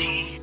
me.